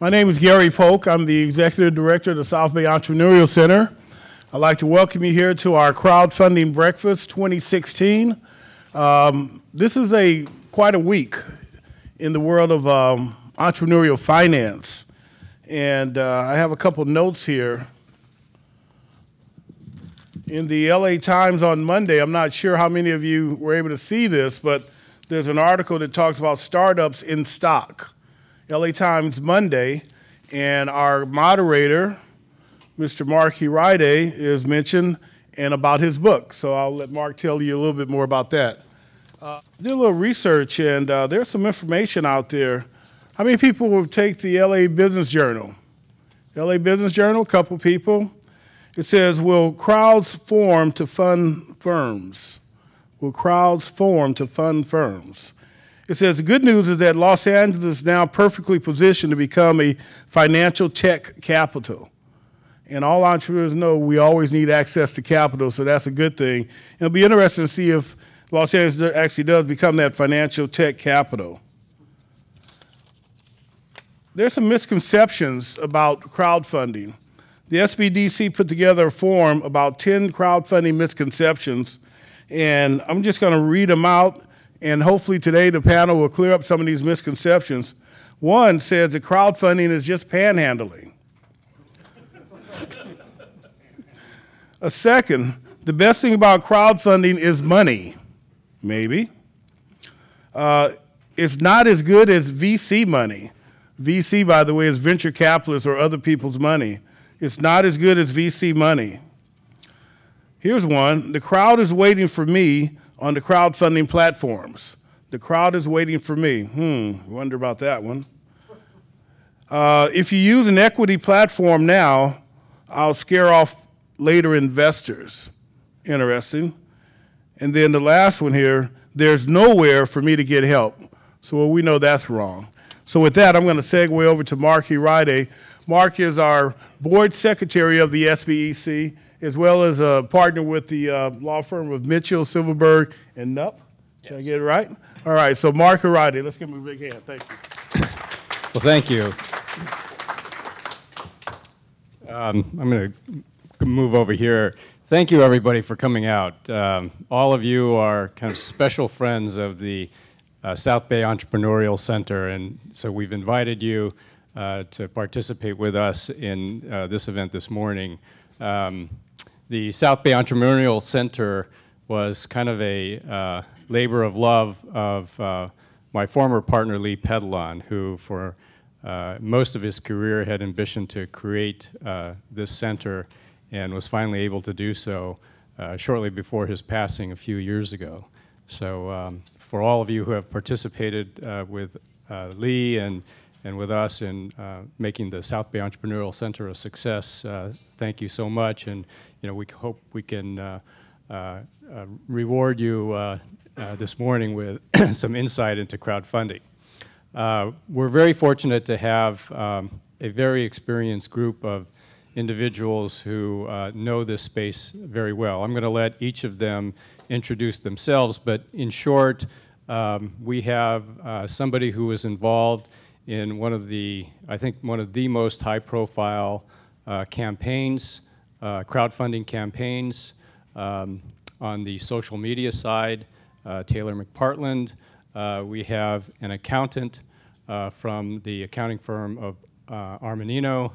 My name is Gary Polk. I'm the Executive Director of the South Bay Entrepreneurial Center. I'd like to welcome you here to our Crowdfunding Breakfast 2016. Um, this is a quite a week in the world of um, entrepreneurial finance. And uh, I have a couple notes here. In the LA Times on Monday, I'm not sure how many of you were able to see this, but there's an article that talks about startups in stock. LA Times Monday, and our moderator, Mr. Mark Hiraide, is mentioned and about his book. So I'll let Mark tell you a little bit more about that. Uh, did a little research, and uh, there's some information out there. How many people will take the LA Business Journal? LA Business Journal, a couple people. It says, Will crowds form to fund firms? Will crowds form to fund firms? It says the good news is that Los Angeles is now perfectly positioned to become a financial tech capital. And all entrepreneurs know we always need access to capital, so that's a good thing. It'll be interesting to see if Los Angeles actually does become that financial tech capital. There's some misconceptions about crowdfunding. The SBDC put together a form about 10 crowdfunding misconceptions, and I'm just going to read them out and hopefully today the panel will clear up some of these misconceptions. One says that crowdfunding is just panhandling. A second, the best thing about crowdfunding is money. Maybe. Uh, it's not as good as VC money. VC, by the way, is venture capitalists or other people's money. It's not as good as VC money. Here's one the crowd is waiting for me on the crowdfunding platforms. The crowd is waiting for me. Hmm, wonder about that one. Uh, if you use an equity platform now, I'll scare off later investors. Interesting. And then the last one here, there's nowhere for me to get help. So well, we know that's wrong. So with that, I'm going to segue over to Mark Hiraide. Mark is our board secretary of the SBEC as well as a partner with the uh, law firm of Mitchell, Silberberg, and Knupp. Yes. Did I get it right? All right, so Mark Hiraide, let's give him a big hand. Thank you. Well, thank you. Um, I'm going to move over here. Thank you, everybody, for coming out. Um, all of you are kind of special friends of the uh, South Bay Entrepreneurial Center, and so we've invited you uh, to participate with us in uh, this event this morning. Um, the South Bay Entrepreneurial Center was kind of a uh, labor of love of uh, my former partner Lee Pedalon, who for uh, most of his career had ambition to create uh, this center and was finally able to do so uh, shortly before his passing a few years ago. So um, for all of you who have participated uh, with Lee and and with us in making the South Bay Entrepreneurial Center a success. Thank you so much, and you know we hope we can uh, uh, uh reward you uh, this morning with some insight into crowdfunding. we're very fortunate to have um, a very experienced group of individuals who know this space very well. I'm going to let each of them introduce themselves, but in short, um, we have somebody who was involved in one of the, I think, one of the most high profile uh, campaigns, uh, crowdfunding campaigns um, on the social media side, uh, Taylor McPartland. Uh, we have an accountant uh, from the accounting firm of uh, Armanino,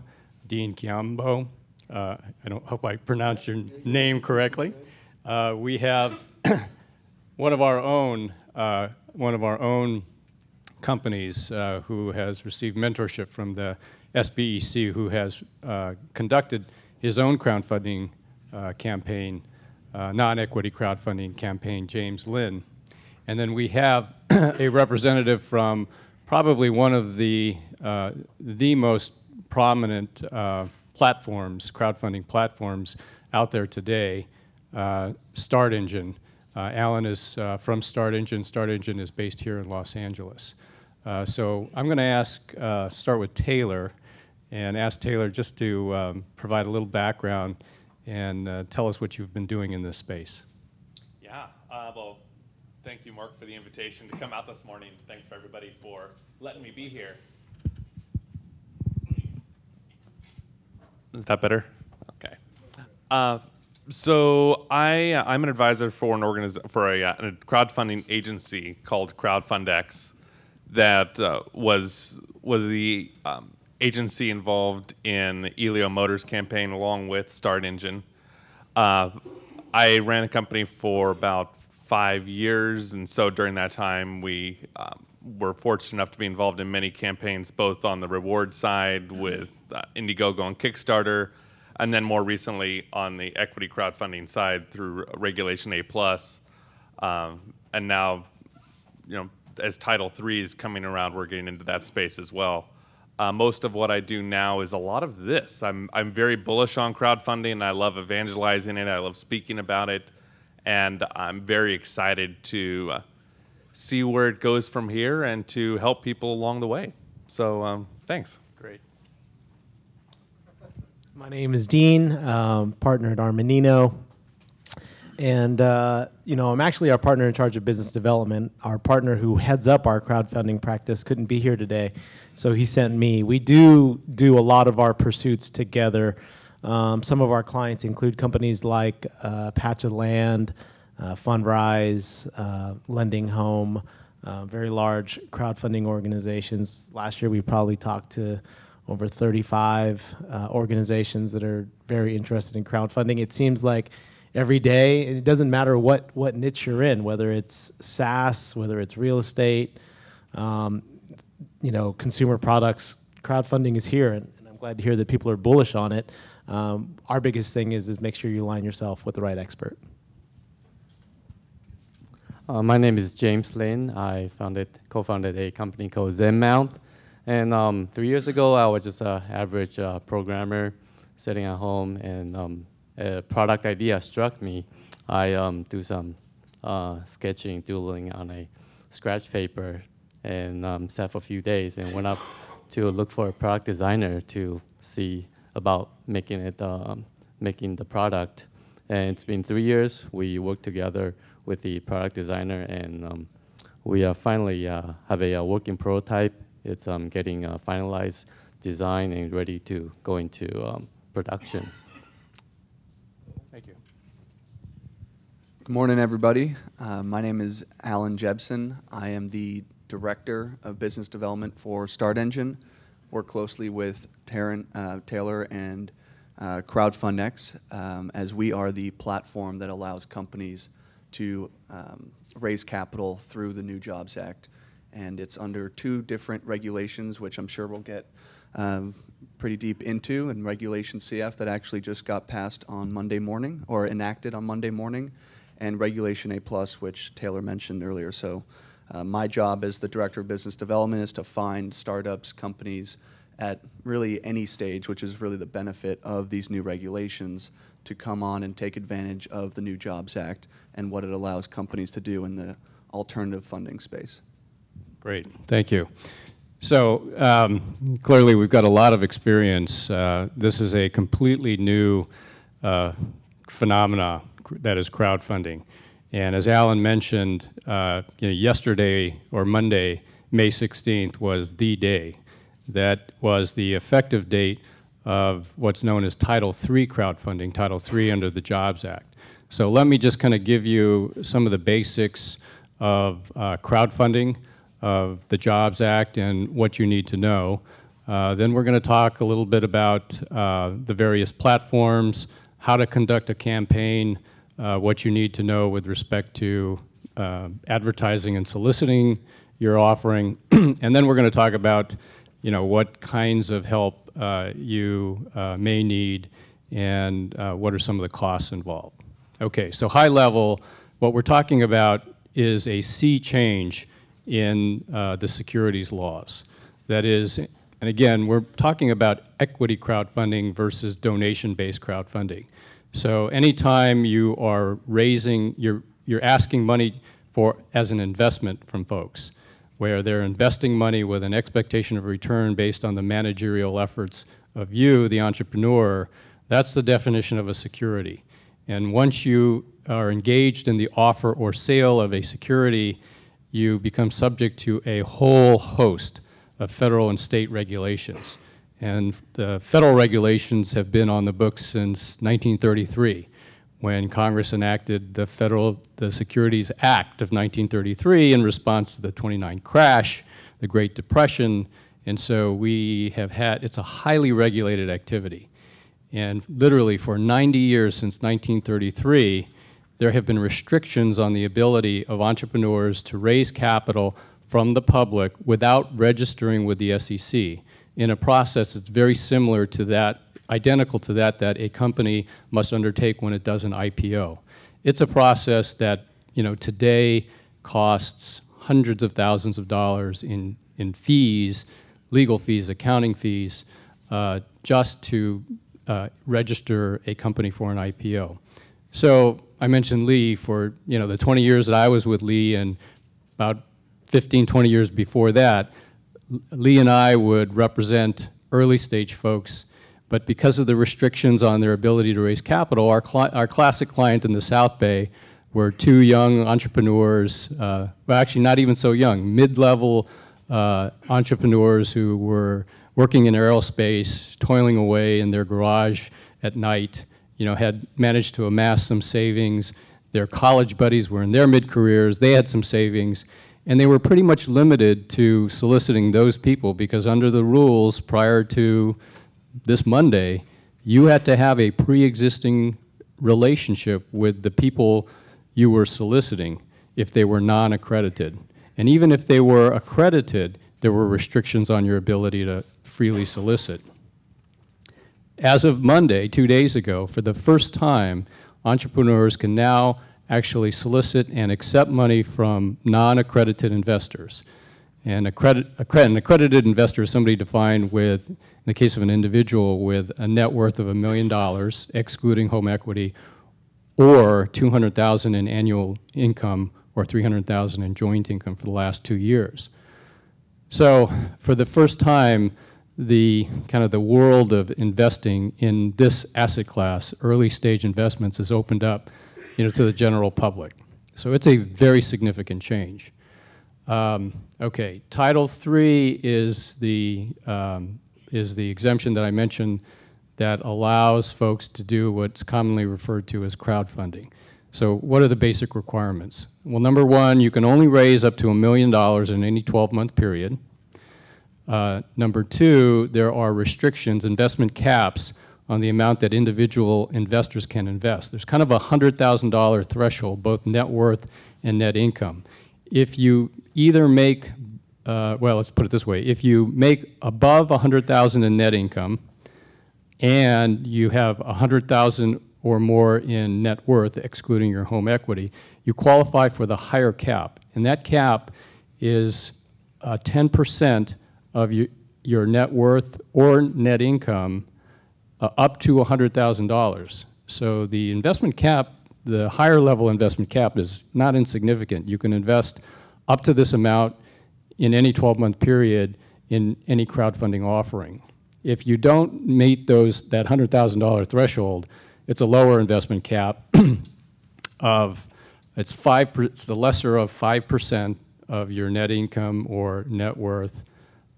Dean Chiambo. I don't hope I pronounced your name correctly. we have one of our own, one of our own companies uh, who has received mentorship from the SBEC, who has uh, conducted his own crowdfunding uh, campaign, uh, non-equity crowdfunding campaign, James Lin. And then we have a representative from probably one of the, uh, the most prominent uh, platforms, crowdfunding platforms out there today, Start Engine. Alan is from Start Engine. Start Engine is based here in Los Angeles. Uh, so I'm going to ask, uh, start with Taylor, and ask Taylor just to um, provide a little background and uh, tell us what you've been doing in this space. Yeah, uh, well, thank you, Mark, for the invitation to come out this morning. Thanks for everybody for letting me be here. Is that better? Okay. Uh, so I uh, I'm an advisor for an organiz- for a, uh, a crowdfunding agency called CrowdFundX that uh, was was the um, agency involved in the Elio Motors campaign along with Start Engine. Uh, I ran the company for about five years, and so during that time we um, were fortunate enough to be involved in many campaigns, both on the reward side with uh, Indiegogo and Kickstarter, and then more recently on the equity crowdfunding side through Regulation A plus, um, and now, you know, as Title III is coming around, we're getting into that space as well. Uh, most of what I do now is a lot of this. I'm I'm very bullish on crowdfunding. And I love evangelizing it. I love speaking about it, and I'm very excited to uh, see where it goes from here and to help people along the way. So um, thanks. Great. My name is Dean, um, partner at Armanino. And, uh, you know, I'm actually our partner in charge of business development. Our partner who heads up our crowdfunding practice couldn't be here today, so he sent me. We do do a lot of our pursuits together. Um, some of our clients include companies like uh, Patch of Land, uh, Fundrise, uh, Lending Home, uh, very large crowdfunding organizations. Last year, we probably talked to over 35 uh, organizations that are very interested in crowdfunding. It seems like every day, and it doesn't matter what, what niche you're in, whether it's SaaS, whether it's real estate, um, you know, consumer products, crowdfunding is here, and, and I'm glad to hear that people are bullish on it. Um, our biggest thing is, is make sure you align yourself with the right expert. Uh, my name is James Lin. I founded, co-founded a company called ZenMount. And um, three years ago, I was just an average uh, programmer sitting at home, and um, a product idea struck me. I um, do some uh, sketching, doodling on a scratch paper, and um, sat for a few days and went up to look for a product designer to see about making it, um, making the product. And it's been three years. We worked together with the product designer, and um, we uh, finally uh, have a, a, working prototype. It's um, getting uh, finalized design and ready to go into um, production. Thank you. Good morning, everybody. Uh, my name is Alan Jebson. I am the Director of Business Development for Start Engine. Work closely with Taryn, uh, Taylor and uh, CrowdFundX um, as we are the platform that allows companies to um, raise capital through the New Jobs Act. And it's under two different regulations, which I'm sure we'll get um, pretty deep into, and Regulation CF that actually just got passed on Monday morning, or enacted on Monday morning, and Regulation A+, plus, which Taylor mentioned earlier. So uh, my job as the Director of Business Development is to find startups, companies at really any stage, which is really the benefit of these new regulations, to come on and take advantage of the new Jobs Act and what it allows companies to do in the alternative funding space. Great, thank you. So um, clearly we've got a lot of experience. Uh, this is a completely new uh, phenomena that is crowdfunding. And as Alan mentioned, uh, you know, yesterday or Monday, May 16th was the day. That was the effective date of what's known as Title III crowdfunding, Title III under the Jobs Act. So let me just kind of give you some of the basics of uh, crowdfunding, of the Jobs Act, and what you need to know. Uh, then we're going to talk a little bit about uh, the various platforms, how to conduct a campaign, uh, what you need to know with respect to uh, advertising and soliciting your offering, and then we're going to talk about you know, what kinds of help uh, you uh, may need and uh, what are some of the costs involved. Okay, so high level, what we're talking about is a sea change in uh, the securities laws. That is, and again, we're talking about equity crowdfunding versus donation-based crowdfunding. So anytime you are raising, you're, you're asking money for as an investment from folks where they're investing money with an expectation of return based on the managerial efforts of you, the entrepreneur, that's the definition of a security. And once you are engaged in the offer or sale of a security, you become subject to a whole host of federal and state regulations. And the federal regulations have been on the books since 1933, when Congress enacted the Federal, the Securities Act of 1933 in response to the 29 crash, the Great Depression, and so we have had, it's a highly regulated activity. And literally for 90 years since 1933, there have been restrictions on the ability of entrepreneurs to raise capital from the public without registering with the SEC in a process that's very similar to that, identical to that, that a company must undertake when it does an IPO. It's a process that, you know, today costs hundreds of thousands of dollars in, in fees, legal fees, accounting fees, uh, just to uh, register a company for an IPO. So I mentioned Lee for, you know, the 20 years that I was with Lee and about 15, 20 years before that, Lee and I would represent early stage folks, but because of the restrictions on their ability to raise capital, our, cli- our classic client in the South Bay were two young entrepreneurs, uh, well, actually not even so young, mid-level uh, entrepreneurs who were working in aerospace, toiling away in their garage at night, you know, had managed to amass some savings. Their college buddies were in their mid-careers, they had some savings, and they were pretty much limited to soliciting those people because under the rules prior to this Monday, you had to have a pre-existing relationship with the people you were soliciting if they were non-accredited. And even if they were accredited, there were restrictions on your ability to freely solicit. As of Monday, two days ago, for the first time, entrepreneurs can now actually solicit and accept money from non-accredited investors. And an accredited investor is somebody defined with, in the case of an individual, with a net worth of a million dollars, excluding home equity, or 200,000 in annual income, or 300,000 in joint income for the last two years. So for the first time, the kind of the world of investing in this asset class, early stage investments, has opened up you know, to the general public. So it's a very significant change. Um, okay, Title III is the, um, is the exemption that I mentioned that allows folks to do what's commonly referred to as crowdfunding. So what are the basic requirements? Well, number one, you can only raise up to a million dollars in any 12-month period. Uh, number two, there are restrictions, investment caps on the amount that individual investors can invest. There's kind of a $100,000 threshold, both net worth and net income. If you either make, uh, well, let's put it this way, if you make above 100,000 in net income and you have 100,000 or more in net worth, excluding your home equity, you qualify for the higher cap. And that cap is 10% uh, of your, your net worth or net income uh, up to $100,000. So the investment cap, the higher level investment cap is not insignificant. You can invest up to this amount in any 12-month period in any crowdfunding offering. If you don't meet those, that $100,000 threshold, it's a lower investment cap of, it's, five, it's the lesser of 5% of your net income or net worth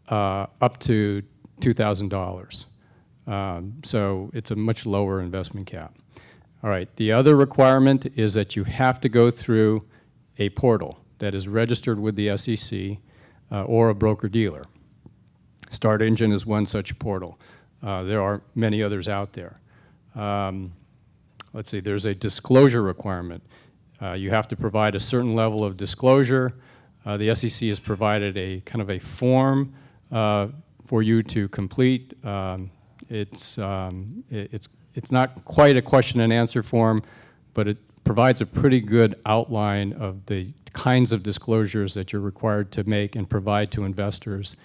uh, up to $2,000. Um, so it's a much lower investment cap. All right, the other requirement is that you have to go through a portal that is registered with the SEC uh, or a broker-dealer. Start Engine is one such portal. Uh, there are many others out there. Um, let's see, there's a disclosure requirement. Uh, you have to provide a certain level of disclosure. Uh, the SEC has provided a kind of a form uh, for you to complete. Um, it's, um, it, it's, it's not quite a question and answer form, but it provides a pretty good outline of the kinds of disclosures that you're required to make and provide to investors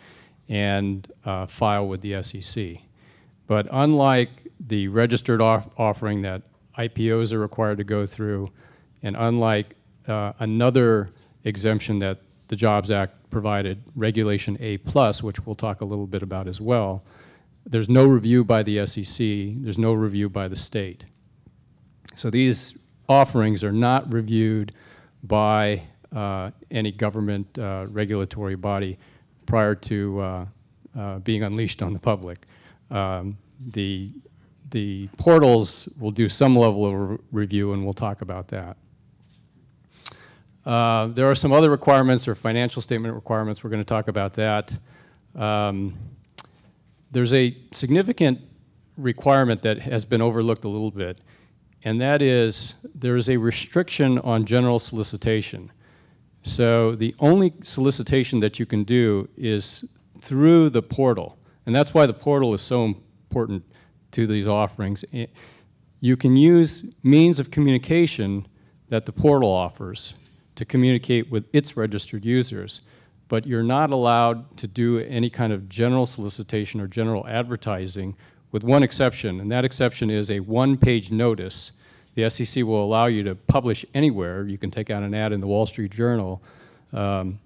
and uh, file with the SEC. But unlike the registered off offering that IPOs are required to go through, and unlike uh, another exemption that the Jobs Act provided, Regulation A+, which we'll talk a little bit about as well, there's no review by the SEC, there's no review by the state. So these offerings are not reviewed by uh, any government uh, regulatory body prior to uh, uh being unleashed on the public. Um, The, the portals will do some level of re- review, and we'll talk about that. Uh, There are some other requirements, or financial statement requirements, we're going to talk about that. Um, There's a significant requirement that has been overlooked a little bit, and that is, there is a restriction on general solicitation. So the only solicitation that you can do is through the portal, and that's why the portal is so important to these offerings. You can use means of communication that the portal offers to communicate with its registered users, but you're not allowed to do any kind of general solicitation or general advertising, with one exception, and that exception is a one-page notice. The SEC will allow you to publish anywhere. You can take out an ad in the Wall Street Journal. Um,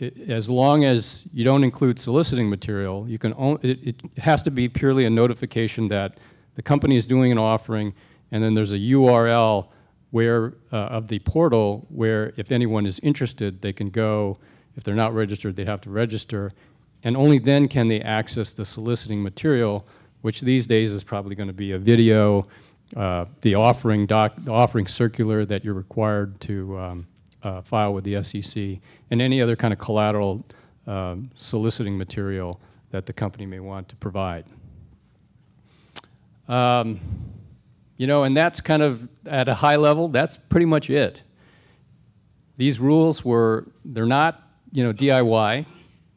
i- as long as you don't include soliciting material, you can on, it, it has to be purely a notification that the company is doing an offering, and then there's a URL where uh, of the portal where if anyone is interested, they can go. If they're not registered, they'd have to register, and only then can they access the soliciting material, which these days is probably going to be a video, uh, the offering doc, the offering circular that you're required to um, uh, file with the SEC, and any other kind of collateral um, soliciting material that the company may want to provide. Um, you know, and that's kind of at a high level, that's pretty much it. These rules were, they're not, you know, DIY.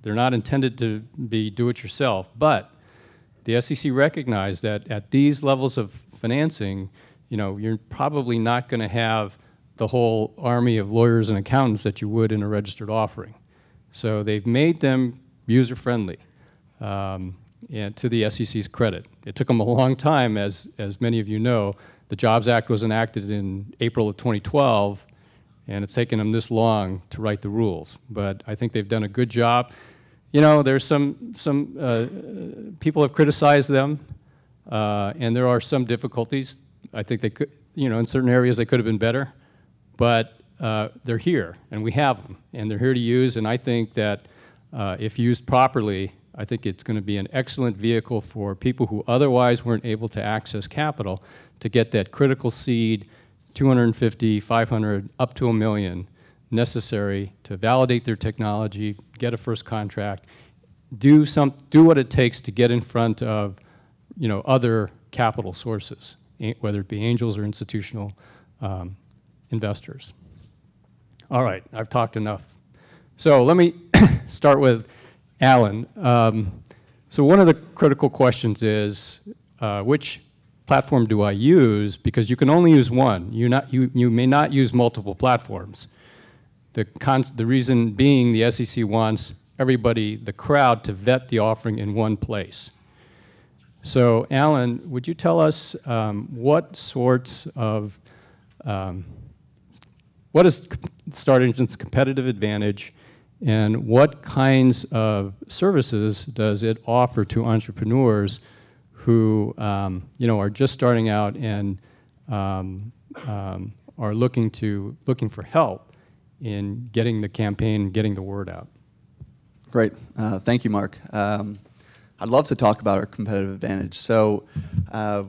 They're not intended to be do it yourself, but the SEC recognized that at these levels of financing, you know, you're probably not going to have the whole army of lawyers and accountants that you would in a registered offering. So they've made them user friendly. Um, and to the SEC's credit. It took them a long time, as, as many of you know. The Jobs Act was enacted in April of 2012, and it's taken them this long to write the rules. But I think they've done a good job. You know, there's some, some uh, people have criticized them, uh, and there are some difficulties. I think they could, you know, in certain areas they could have been better, but uh, they're here, and we have them, and they're here to use. And I think that uh, if used properly, I think it's going to be an excellent vehicle for people who otherwise weren't able to access capital to get that critical seed, 250, 500, up to a million necessary to validate their technology, get a first contract, do some, do what it takes to get in front of, you know, other capital sources, whether it be angels or institutional um, investors. All right, I've talked enough. So let me start with Alan. Um, so one of the critical questions is, uh, which platform do I use? Because you can only use one. You, not, you, you may not use multiple platforms. The, the reason being the SEC wants everybody, the crowd, to vet the offering in one place. So, Alan, would you tell us um, what sorts of, um, what is Start Engine's competitive advantage, and what kinds of services does it offer to entrepreneurs who, um, you know, are just starting out and um, um, are looking to looking for help in getting the campaign, getting the word out? Great. Uh, thank you, Mark. Um, I'd love to talk about our competitive advantage. So, uh,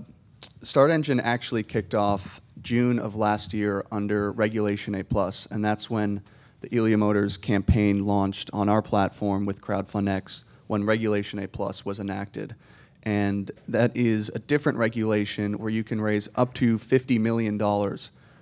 Start Engine actually kicked off June of last year under Regulation A+, and that's when the Elio Motors campaign launched on our platform with CrowdFundX when Regulation A Plus was enacted. And that is a different regulation where you can raise up to $50 million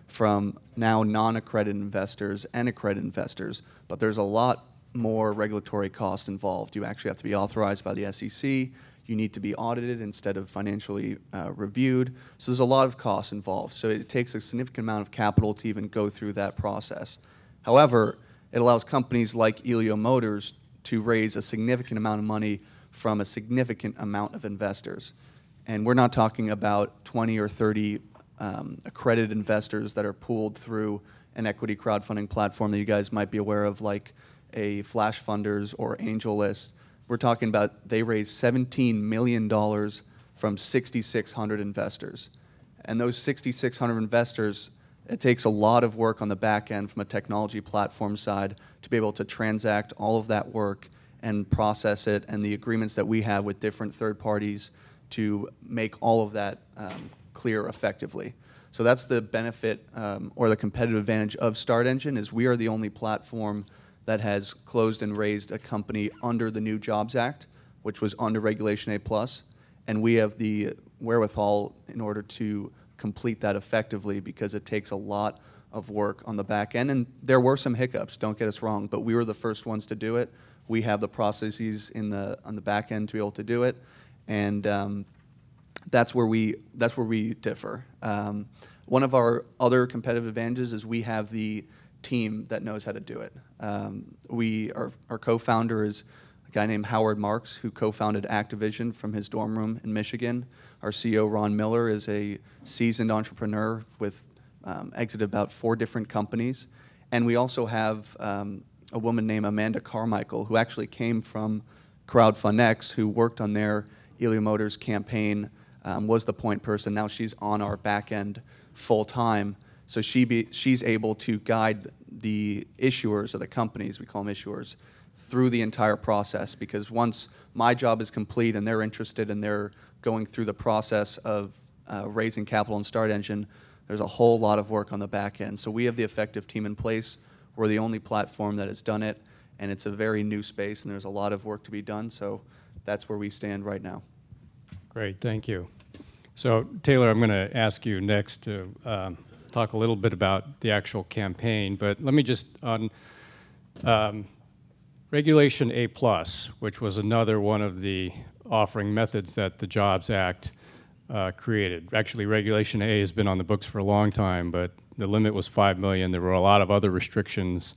from now non-accredited investors and accredited investors, but there's a lot more regulatory cost involved. You actually have to be authorized by the SEC. You need to be audited instead of financially uh, reviewed. So there's a lot of costs involved. So it takes a significant amount of capital to even go through that process. However, it allows companies like Elio Motors to raise a significant amount of money from a significant amount of investors. And we're not talking about 20 or 30 um, accredited investors that are pooled through an equity crowdfunding platform that you guys might be aware of, like a Flash Funders or AngelList. We're talking about they raised $17 million from 6,600 investors. And those 6,600 investors it takes a lot of work on the back end from a technology platform side to be able to transact all of that work and process it and the agreements that we have with different third parties to make all of that um, clear effectively. So that's the benefit um, or the competitive advantage of Start Engine is we are the only platform that has closed and raised a company under the new Jobs Act, which was under Regulation A plus, and we have the wherewithal in order to complete that effectively because it takes a lot of work on the back end. And there were some hiccups, don't get us wrong, but we were the first ones to do it. We have the processes in the on the back end to be able to do it, and um, that's where we that's where we differ. Um, one of our other competitive advantages is we have the team that knows how to do it. Um, we our, our co-founder is a guy named Howard Marks who co-founded Activision from his dorm room in Michigan. Our CEO Ron Miller is a seasoned entrepreneur with um, exited about four different companies, and we also have um, a woman named Amanda Carmichael who actually came from CrowdFundX who worked on their Elio Motors campaign um, was the point person. Now she's on our back end full time. So she be, she's able to guide the issuers or the companies, we call them issuers, through the entire process. Because once my job is complete and they're interested and they're going through the process of uh, raising capital and Start Engine, there's a whole lot of work on the back end. So we have the effective team in place. We're the only platform that has done it, and it's a very new space, and there's a lot of work to be done. So that's where we stand right now. Great, thank you. So Taylor, I'm going to ask you next to um, talk a little bit about the actual campaign, but let me just on um, Regulation A plus, which was another one of the offering methods that the Jobs Act uh, created. Actually, Regulation A has been on the books for a long time, but the limit was five million. There were a lot of other restrictions,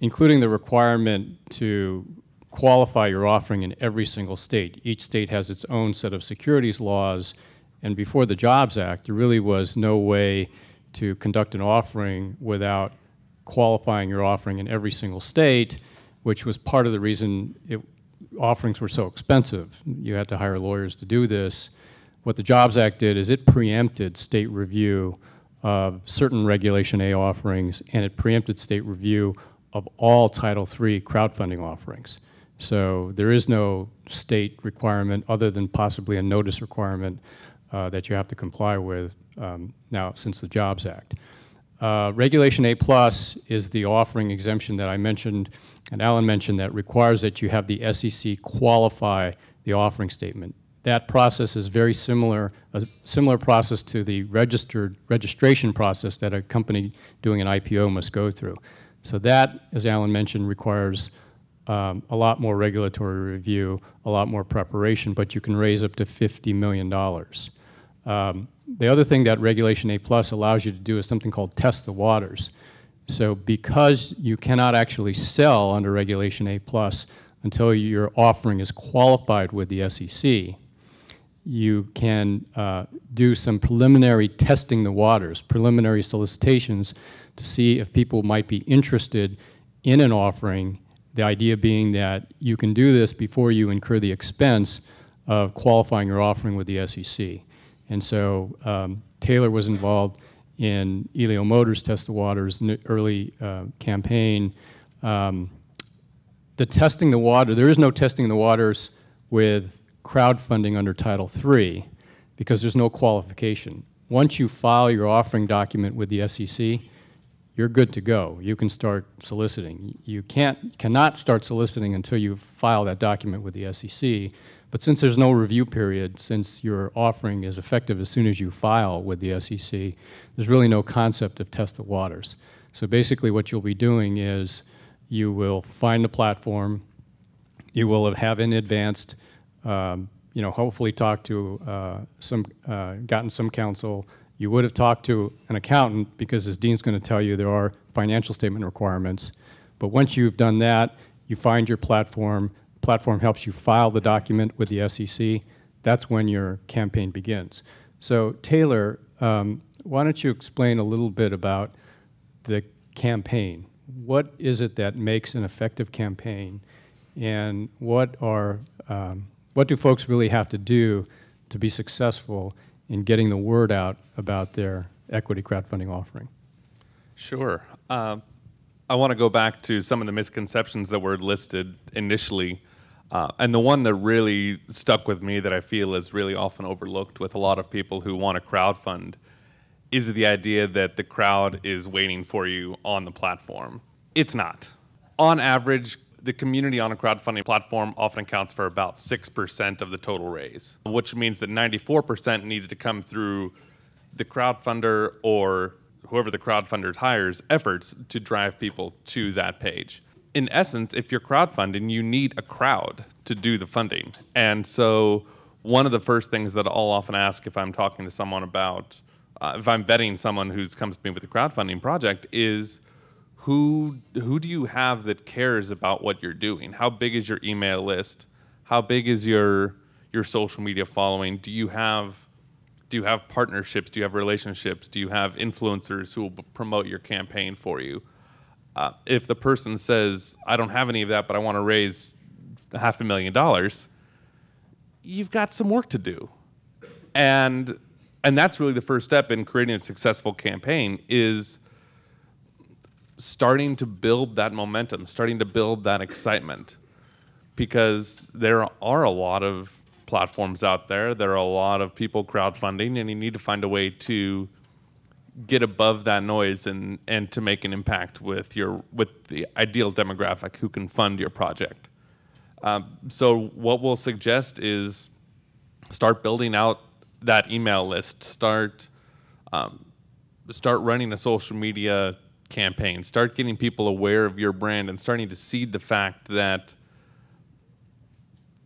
including the requirement to qualify your offering in every single state. Each state has its own set of securities laws, and before the Jobs Act, there really was no way to conduct an offering without qualifying your offering in every single state, which was part of the reason it, offerings were so expensive. You had to hire lawyers to do this. What the Jobs Act did is it preempted state review of certain Regulation A offerings, and it preempted state review of all Title III crowdfunding offerings. So there is no state requirement other than possibly a notice requirement uh, that you have to comply with um, now since the Jobs Act. Uh, Regulation A plus is the offering exemption that I mentioned and Alan mentioned that requires that you have the SEC qualify the offering statement. That process is very similar, a similar process to the registered registration process that a company doing an IPO must go through. So that, as Alan mentioned, requires um, a lot more regulatory review, a lot more preparation, but you can raise up to $50 million. Um, the other thing that Regulation A Plus allows you to do is something called test the waters. So because you cannot actually sell under Regulation A Plus until your offering is qualified with the SEC, you can uh, do some preliminary testing the waters, preliminary solicitations to see if people might be interested in an offering. The idea being that you can do this before you incur the expense of qualifying your offering with the SEC. And so um, Taylor was involved in Elio Motors Test the Waters early uh, campaign. Um, the testing the water, there is no testing the waters with crowdfunding under Title III because there's no qualification. Once you file your offering document with the SEC, you're good to go. You can start soliciting. You can't, cannot start soliciting until you file that document with the SEC but since there's no review period, since your offering is effective as soon as you file with the SEC, there's really no concept of test the waters. So basically what you'll be doing is you will find a platform, you will have in advanced, um, you know, hopefully talked to uh, some, uh, gotten some counsel. You would have talked to an accountant because as Dean's going to tell you, there are financial statement requirements. But once you've done that, you find your platform, platform helps you file the document with the SEC, that's when your campaign begins. So Taylor, um, why don't you explain a little bit about the campaign? What is it that makes an effective campaign, and what are um, what do folks really have to do to be successful in getting the word out about their equity crowdfunding offering? Sure. Uh, I want to go back to some of the misconceptions that were listed initially Uh, and the one that really stuck with me that I feel is really often overlooked with a lot of people who want to crowdfund is the idea that the crowd is waiting for you on the platform. It's not. On average, the community on a crowdfunding platform often accounts for about 6% of the total raise, which means that 94% needs to come through the crowdfunder or whoever the crowdfunder hires efforts to drive people to that page. In essence, if you're crowdfunding, you need a crowd to do the funding. And so, one of the first things that I'll often ask if I'm talking to someone about, uh, if I'm vetting someone who's comes to me with a crowdfunding project, is who who do you have that cares about what you're doing? How big is your email list? How big is your your social media following? Do you have do you have partnerships? Do you have relationships? Do you have influencers who will promote your campaign for you? Uh, if the person says, I don't have any of that, but I want to raise half a million dollars, you've got some work to do. And and that's really the first step in creating a successful campaign is starting to build that momentum, starting to build that excitement. Because there are a lot of platforms out there, there are a lot of people crowdfunding, and you need to find a way to get above that noise and, and to make an impact with your with the ideal demographic who can fund your project. Um, so what we'll suggest is start building out that email list. Start um, start running a social media campaign. Start getting people aware of your brand and starting to seed the fact that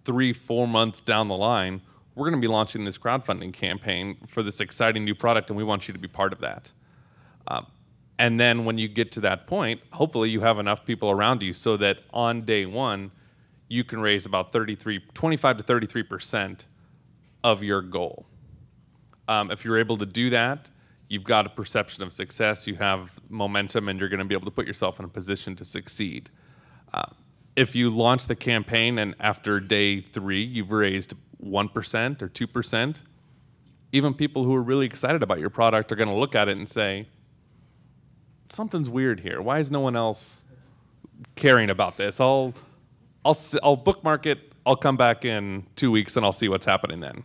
three, four months down the line, we're going to be launching this crowdfunding campaign for this exciting new product, and we want you to be part of that. Um, and then when you get to that point, hopefully you have enough people around you so that on day one, you can raise about 33, 25 to 33 percent of your goal. Um, if you're able to do that, you've got a perception of success, you have momentum, and you're going to be able to put yourself in a position to succeed. Uh, if you launch the campaign and after day three you've raised 1% or 2%, even people who are really excited about your product are going to look at it and say, something's weird here. Why is no one else caring about this? I'll, I'll, I'll bookmark it. I'll come back in two weeks and I'll see what's happening then.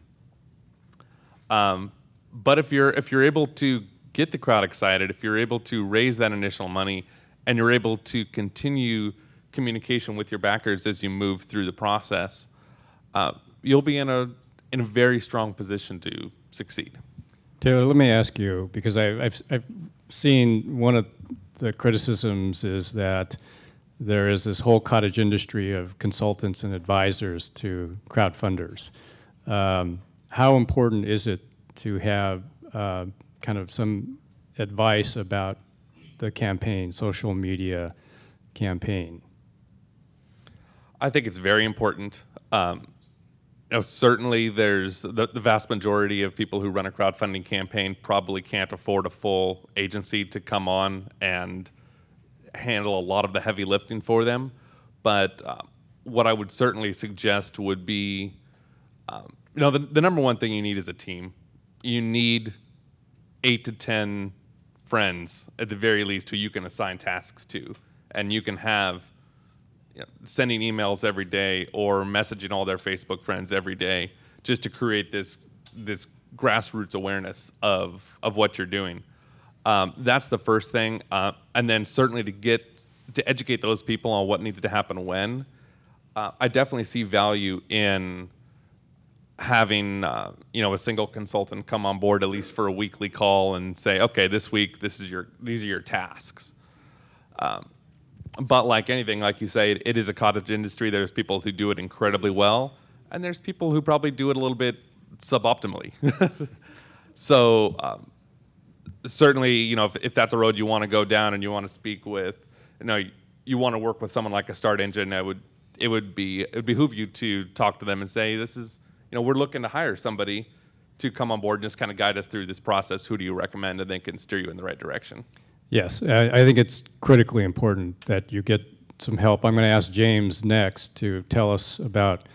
Um, but if you're if you're able to get the crowd excited, if you're able to raise that initial money, and you're able to continue communication with your backers as you move through the process, uh, you'll be in a in a very strong position to succeed. Taylor, let me ask you because I, have I've seen one of the criticisms is that there is this whole cottage industry of consultants and advisors to crowdfunders. Um, how important is it to have uh, kind of some advice about the campaign, social media campaign? I think it's very important. Um, you know, certainly there's the, the, vast majority of people who run a crowdfunding campaign probably can't afford a full agency to come on and handle a lot of the heavy lifting for them. But uh, what I would certainly suggest would be, um, you know, the, the number one thing you need is a team you need eight to 10 friends at the very least who you can assign tasks to. And you can have you know, sending emails every day or messaging all their Facebook friends every day just to create this, this grassroots awareness of, of what you're doing. Um, that's the first thing. Uh, and then certainly to get to educate those people on what needs to happen when. Uh, I definitely see value in having uh, you know a single consultant come on board at least for a weekly call and say, okay, this week this is your these are your tasks. Um, but like anything, like you say, it, it is a cottage industry. There's people who do it incredibly well, and there's people who probably do it a little bit suboptimally. so um, certainly, you know, if, if that's a road you want to go down and you want to speak with, you know, you, you want to work with someone like a Start Engine, it would it would be it would behoove you to talk to them and say, this is you know, we're looking to hire somebody to come on board and just kind of guide us through this process. Who do you recommend? And they can steer you in the right direction. Yes, I, I think it's critically important that you get some help. I'm going to ask James next to tell us about,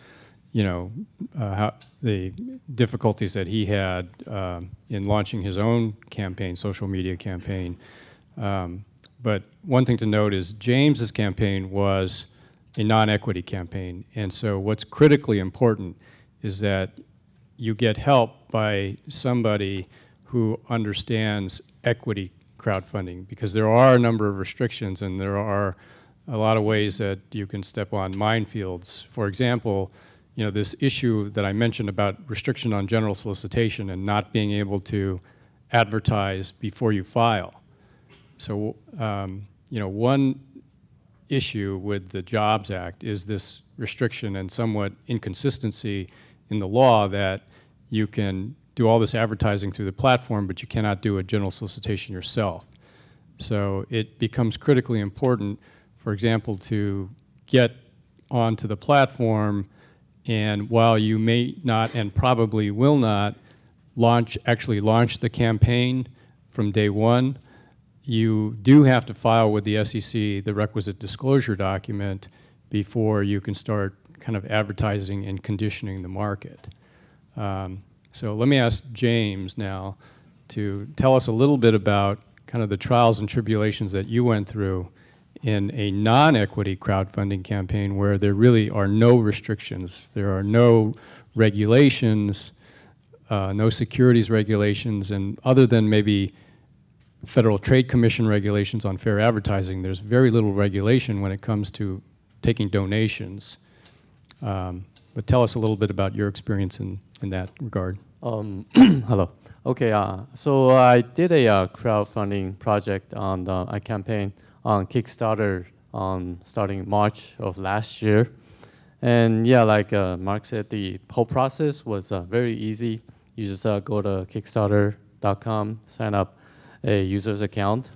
you know, uh, how the difficulties that he had uh, in launching his own campaign, social media campaign. Um, but one thing to note is James's campaign was a non-equity campaign. And so what's critically important is that you get help by somebody who understands equity crowdfunding because there are a number of restrictions and there are a lot of ways that you can step on minefields. For example, you know, this issue that I mentioned about restriction on general solicitation and not being able to advertise before you file. So, um, you know, one issue with the Jobs Act is this restriction and somewhat inconsistency in the law that you can do all this advertising through the platform, but you cannot do a general solicitation yourself. So it becomes critically important, for example, to get onto the platform and while you may not and probably will not launch, actually launch the campaign from day one, you do have to file with the SEC the requisite disclosure document before you can start kind of advertising and conditioning the market. Um, so let me ask James now to tell us a little bit about kind of the trials and tribulations that you went through in a non-equity crowdfunding campaign where there really are no restrictions, there are no regulations, uh, no securities regulations, and other than maybe Federal Trade Commission regulations on fair advertising, there's very little regulation when it comes to taking donations. Um, but tell us a little bit about your experience in, in that regard. Um, hello. Okay, uh, so I did a uh, crowdfunding project on the, a campaign on Kickstarter on starting March of last year. And yeah, like uh, Mark said, the whole process was uh, very easy. You just uh, go to Kickstarter.com, sign up a user's account,